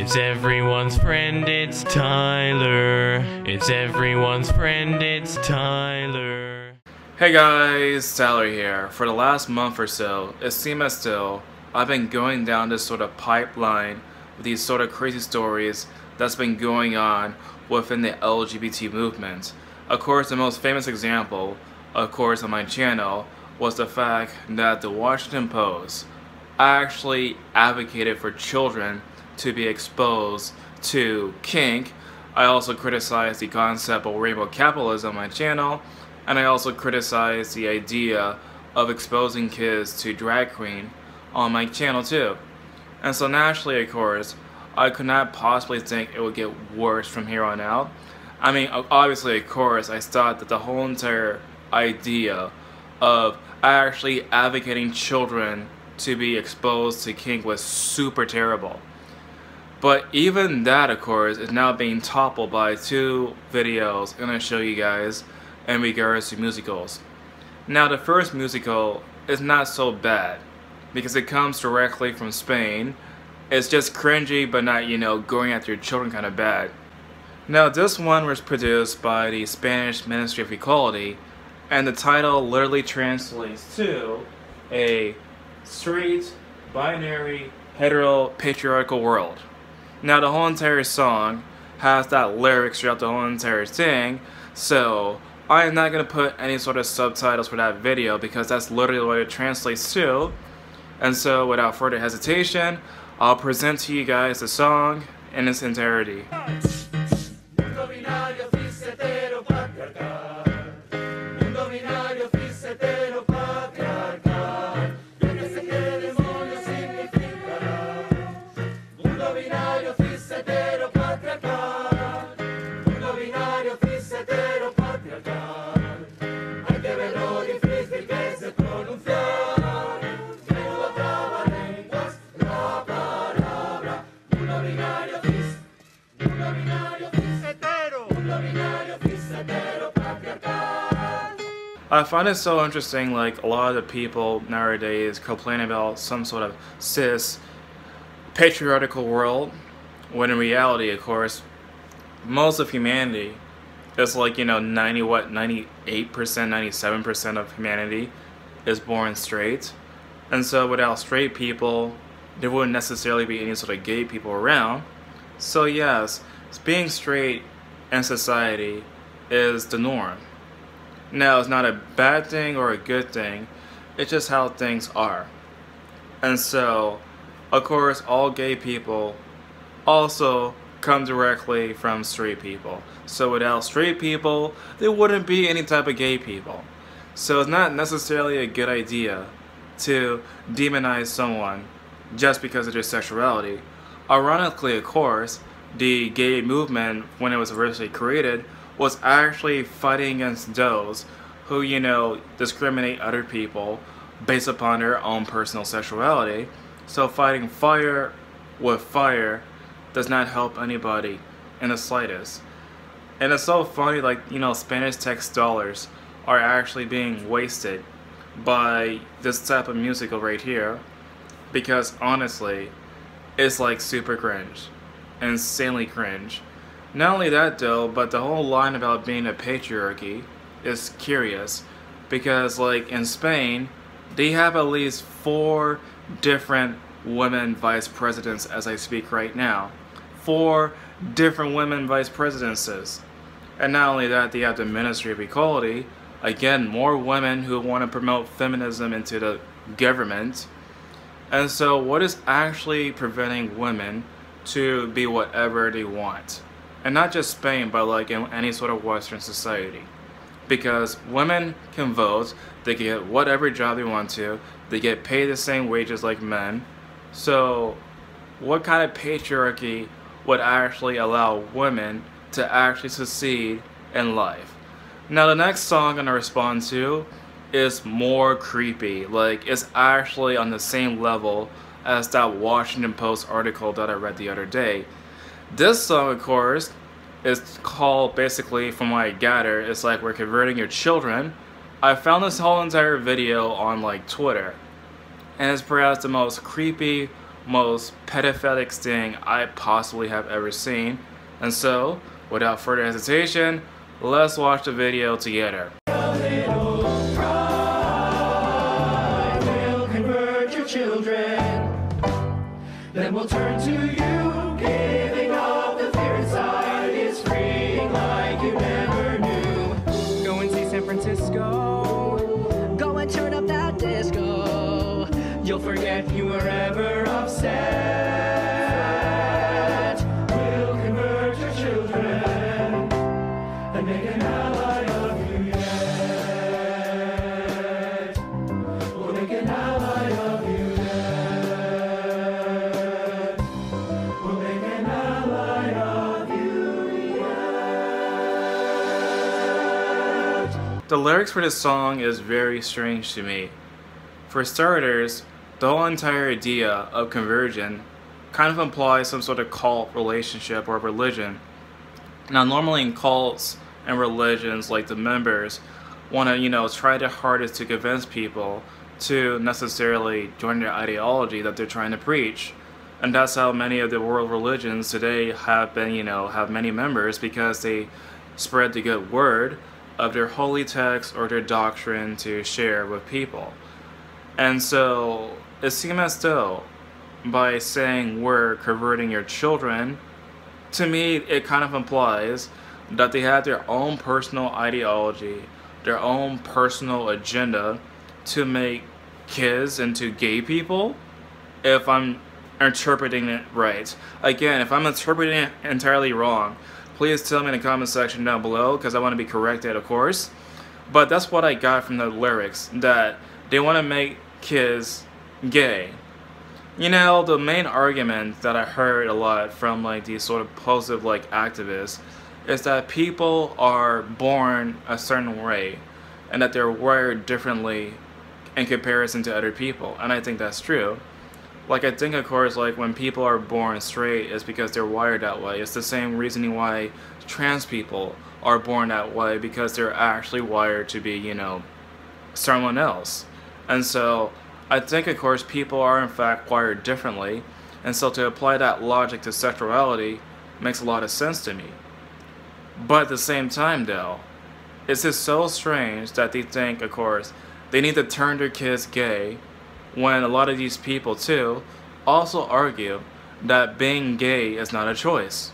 It's everyone's friend, it's Tyler. It's everyone's friend, it's Tyler. Hey guys, Tyler here. For the last month or so, it seems as though I've been going down this sort of pipeline with these sort of crazy stories that's been going on within the LGBT movement. Of course, the most famous example, of course, on my channel was the fact that the Washington Post actually advocated for children to be exposed to kink. I also criticized the concept of rainbow capitalism on my channel, and I also criticized the idea of exposing kids to drag queen on my channel too. And so naturally, of course, I could not possibly think it would get worse from here on out. I mean, obviously, of course, I thought that the whole entire idea of actually advocating children to be exposed to kink was super terrible. But even that, of course, is now being toppled by two videos I'm going to show you guys in regards to musicals. Now, the first musical is not so bad because it comes directly from Spain. It's just cringy, but not, you know, going after your children kind of bad. Now, this one was produced by the Spanish Ministry of Equality, and the title literally translates to a straight, binary, hetero, patriarchal world. Now the whole entire song has that lyrics throughout the whole entire thing, so I am not going to put any sort of subtitles for that video because that's literally what it translates to. And so without further hesitation, I'll present to you guys the song in its entirety. I find it so interesting, like, a lot of people nowadays complain about some sort of cis, patriarchal world, when in reality, of course, most of humanity is like, you know, 90, what, 98%, 97% of humanity is born straight. And so without straight people, there wouldn't necessarily be any sort of gay people around. So yes, being straight in society is the norm. Now, it's not a bad thing or a good thing, it's just how things are. And so, of course, all gay people also come directly from straight people. So without straight people, there wouldn't be any type of gay people. So it's not necessarily a good idea to demonize someone just because of their sexuality. Ironically, of course, the gay movement, when it was originally created, was actually fighting against those who, you know, discriminate other people based upon their own personal sexuality. So fighting fire with fire does not help anybody in the slightest. And it's so funny, like, you know, Spanish tax dollars are actually being wasted by this type of musical right here because honestly, it's like super cringe. Insanely cringe. Not only that though, but the whole line about being a patriarchy is curious because like in Spain, they have at least four different women vice presidents as I speak right now. Four different women vice presidencies. And not only that, they have the Ministry of Equality. Again, more women who want to promote feminism into the government. And so what is actually preventing women to be whatever they want? And not just Spain, but like in any sort of Western society. Because women can vote, they can get whatever job they want to, they get paid the same wages like men. So, what kind of patriarchy would actually allow women to actually succeed in life? Now, the next song I'm gonna respond to is more creepy. Like, it's actually on the same level as that Washington Post article that I read the other day. This song, of course, is called basically, from what I gather, it's like we're converting your children. I found this whole entire video on like Twitter, and it's perhaps the most creepy, most pedophilic thing I possibly have ever seen. And so, without further hesitation, let's watch the video together. Then we'll turn to you, The lyrics for this song is very strange to me. For starters, the whole entire idea of conversion kind of implies some sort of cult relationship or religion. Now, normally in cults and religions, like the members want to, you know, try their hardest to convince people to necessarily join their ideology that they're trying to preach. And that's how many of the world religions today have been, you know, have many members because they spread the good word of their holy text or their doctrine to share with people. And so it seems as though by saying we're converting your children, to me it kind of implies that they have their own personal ideology, their own personal agenda to make kids into gay people. If I'm interpreting it right. Again, if I'm interpreting it entirely wrong, please tell me in the comment section down below because I want to be corrected, of course. But that's what I got from the lyrics that they want to make kids gay. You know, the main argument that I heard a lot from like these sort of positive like activists is that people are born a certain way and that they're wired differently in comparison to other people. And I think that's true. Like I think of course like when people are born straight it's because they're wired that way. It's the same reasoning why trans people are born that way because they're actually wired to be, you know, someone else. And so I think, of course, people are in fact wired differently, and so to apply that logic to sexuality makes a lot of sense to me. But at the same time, though, it's just so strange that they think, of course, they need to turn their kids gay when a lot of these people, too, also argue that being gay is not a choice.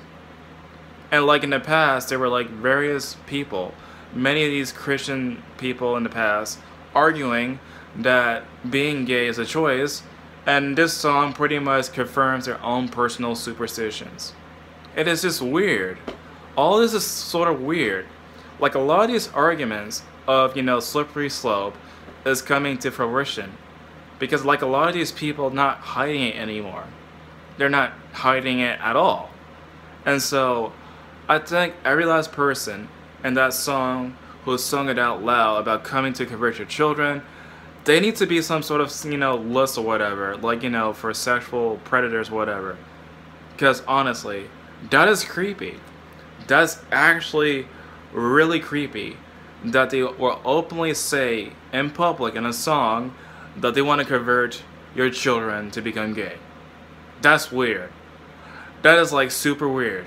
And like in the past, there were like various people, many of these Christian people in the past, arguing that being gay is a choice, and this song pretty much confirms their own personal superstitions. It is just weird. All this is sort of weird. Like a lot of these arguments of, you know, slippery slope is coming to fruition. Because like a lot of these people not hiding it anymore. They're not hiding it at all. And so I think every last person in that song who sung it out loud about coming to convert your children they need to be some sort of you know list or whatever like you know for sexual predators whatever because honestly that is creepy that's actually really creepy that they will openly say in public in a song that they want to convert your children to become gay. That's weird. That is like super weird.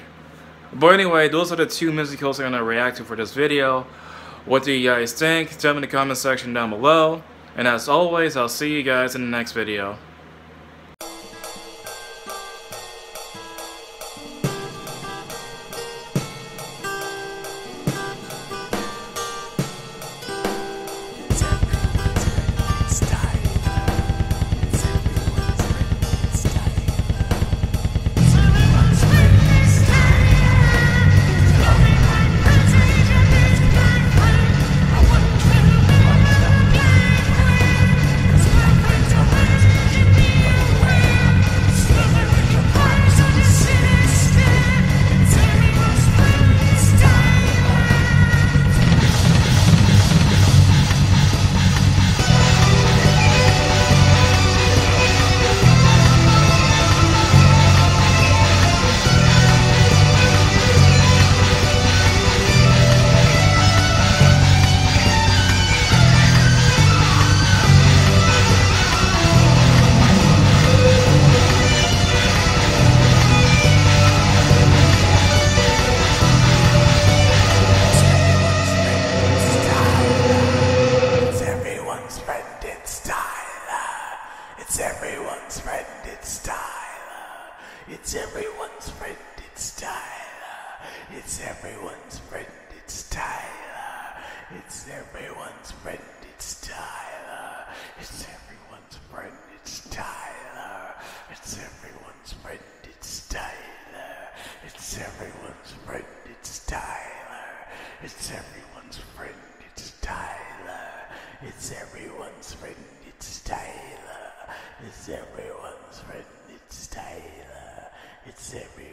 But anyway those are the two musicals i'm gonna react to for this video. What do you guys think? Tell me in the comment section down below. And as always, I'll see you guys in the next video. It's everyone's friend, it's Tyler. It's everyone's friend, it's Tyler. It's everyone's friend, it's Tyler. It's everyone's friend, it's Tyler. It's everyone's friend, it's Tyler. It's everyone's friend, it's Tyler. It's everyone's friend, it's Tyler. It's everyone's friend, it's Tyler. It's everyone's.